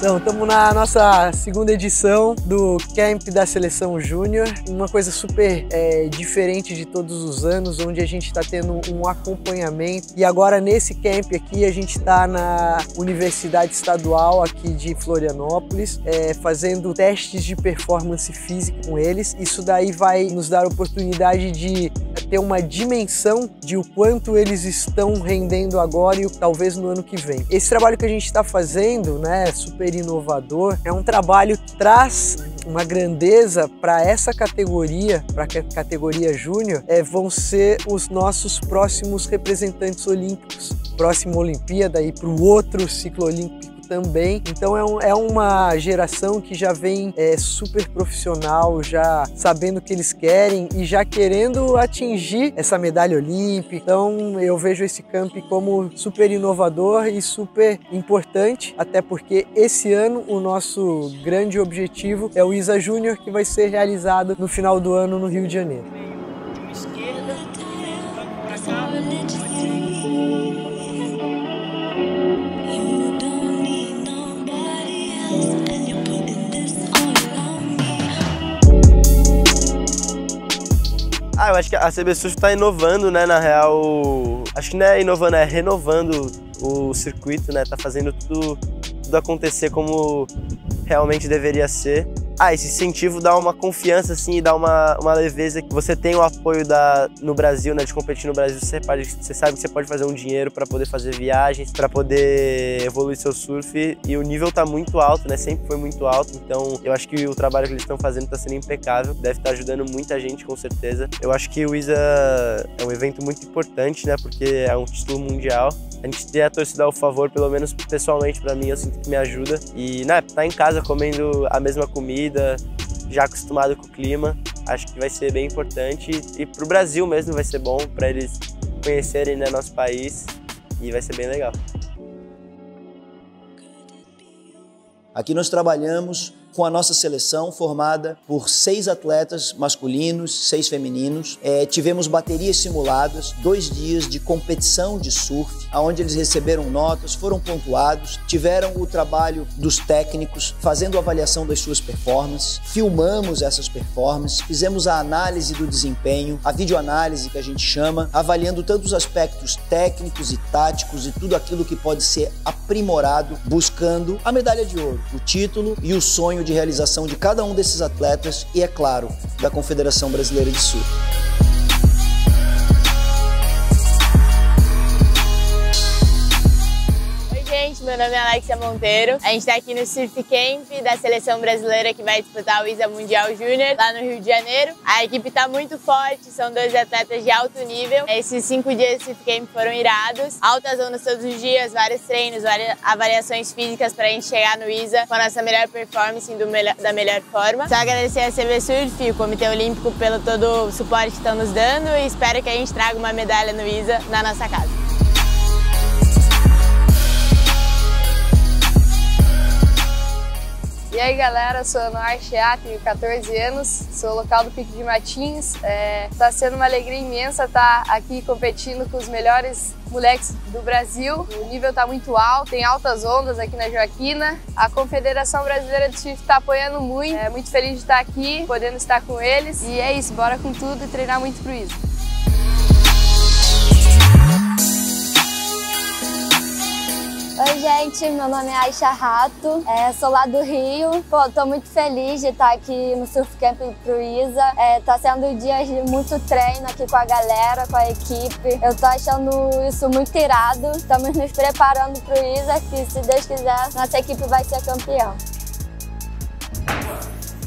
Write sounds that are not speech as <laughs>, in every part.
Então, estamos na nossa segunda edição do Camp da Seleção Júnior, uma coisa super é, diferente de todos os anos, onde a gente está tendo um acompanhamento. E agora nesse camp aqui a gente está na Universidade Estadual aqui de Florianópolis, é, fazendo testes de performance física com eles. Isso daí vai nos dar a oportunidade de ter uma dimensão de o quanto eles estão rendendo agora e talvez no ano que vem. Esse trabalho que a gente está fazendo, né, super inovador. É um trabalho que traz uma grandeza para essa categoria, para a categoria júnior, é, vão ser os nossos próximos representantes olímpicos. Próxima Olimpíada e para o outro ciclo olímpico também. Então é, um, é uma geração que já vem é, super profissional, já sabendo o que eles querem e já querendo atingir essa medalha olímpica. Então eu vejo esse camp como super inovador e super importante, até porque esse ano o nosso grande objetivo é o ISA Júnior, que vai ser realizado no final do ano no Rio de Janeiro. Eu acho que a CB Surf está inovando, né? Na real, acho que não é inovando, é renovando o circuito, né? Tá fazendo tudo, tudo acontecer como realmente deveria ser ah, esse incentivo dá uma confiança, assim, e dá uma, uma leveza você tem o apoio da, no Brasil, né, de competir no Brasil, você, pode, você sabe que você pode fazer um dinheiro para poder fazer viagens, para poder evoluir seu surf e o nível tá muito alto, né, sempre foi muito alto, então eu acho que o trabalho que eles estão fazendo está sendo impecável, deve estar tá ajudando muita gente, com certeza. Eu acho que o ISA é um evento muito importante, né, porque é um título mundial, a gente ter a torcida ao favor, pelo menos pessoalmente para mim, eu sinto que me ajuda. E, né, tá em casa comendo a mesma comida, vida, já acostumado com o clima. Acho que vai ser bem importante e para o Brasil mesmo vai ser bom para eles conhecerem né, nosso país e vai ser bem legal. Aqui nós trabalhamos com a nossa seleção formada por seis atletas masculinos, seis femininos. É, tivemos baterias simuladas, dois dias de competição de surf, onde eles receberam notas, foram pontuados, tiveram o trabalho dos técnicos fazendo avaliação das suas performances, filmamos essas performances, fizemos a análise do desempenho, a videoanálise que a gente chama, avaliando tanto os aspectos técnicos e táticos e tudo aquilo que pode ser aprimorado, buscando a medalha de ouro, o título e o sonho sonho de realização de cada um desses atletas e, é claro, da Confederação Brasileira de Surf. Gente, meu nome é Alexia Monteiro. A gente está aqui no Surf Camp da seleção brasileira que vai disputar o ISA Mundial Júnior lá no Rio de Janeiro. A equipe está muito forte, são dois atletas de alto nível. Esses cinco dias de Surf Camp foram irados. Altas ondas todos os dias, vários treinos, várias avaliações físicas para a gente chegar no ISA com a nossa melhor performance melhor, da melhor forma. Só agradecer a CB Surf e o Comitê Olímpico pelo todo o suporte que estão nos dando e espero que a gente traga uma medalha no ISA na nossa casa. Galera, sou a Noar Chea, tenho 14 anos, sou local do Pico de Matins. Está é, tá sendo uma alegria imensa estar aqui competindo com os melhores moleques do Brasil. O nível está muito alto, tem altas ondas aqui na Joaquina. A Confederação Brasileira de Surf está apoiando muito. É muito feliz de estar aqui, podendo estar com eles. E é isso, bora com tudo e treinar muito pro ISO. Oi, gente, meu nome é Aisha Rato, é, sou lá do Rio. Pô, tô muito feliz de estar aqui no Surf Camp pro Isa. É, tá sendo dias de muito treino aqui com a galera, com a equipe. Eu tô achando isso muito irado. Estamos <laughs> nos preparando pro Isa, que se Deus quiser, nossa equipe vai ser campeão.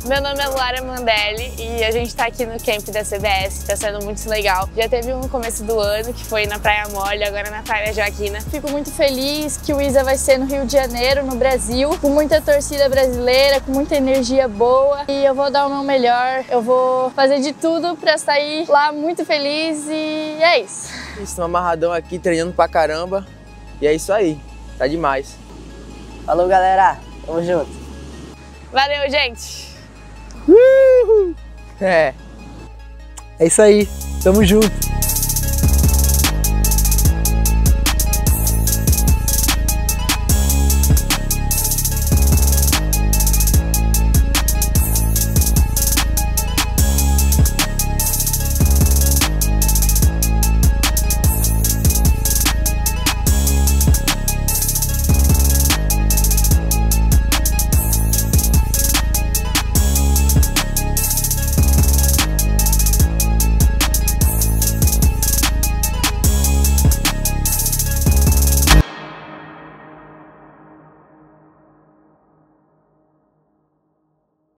Meu nome é Lara Mandelli e a gente está aqui no camp da CBS, está sendo muito legal. Já teve um no começo do ano, que foi na Praia Mole, agora na Praia Joaquina. Fico muito feliz que o ISA vai ser no Rio de Janeiro, no Brasil, com muita torcida brasileira, com muita energia boa e eu vou dar o meu melhor. Eu vou fazer de tudo para sair lá muito feliz e é isso. Estou amarradão aqui, treinando pra caramba e é isso aí, tá demais. Falou galera, tamo junto. Valeu, gente! Uhul. É. É isso aí. Tamo junto.